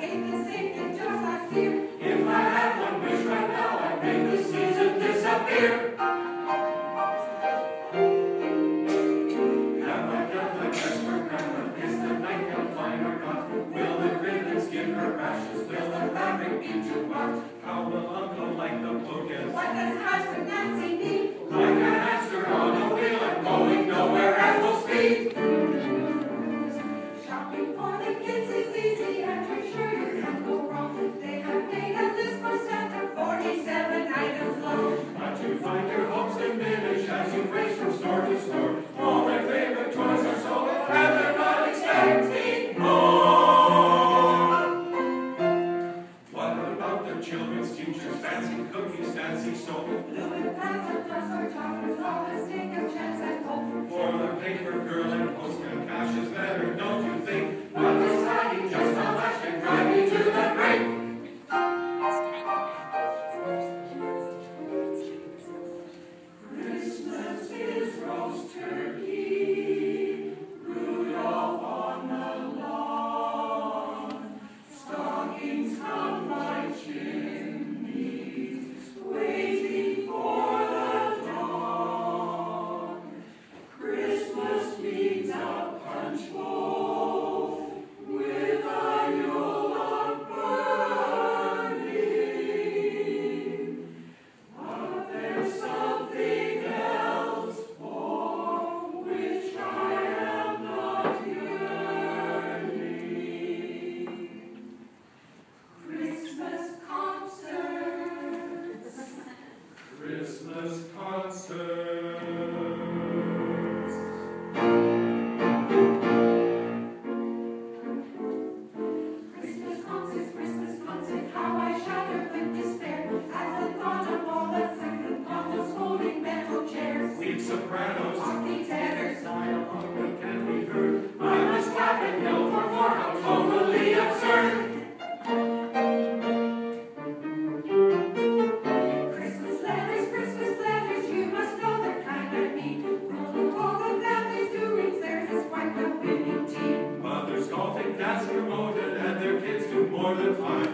gave the find.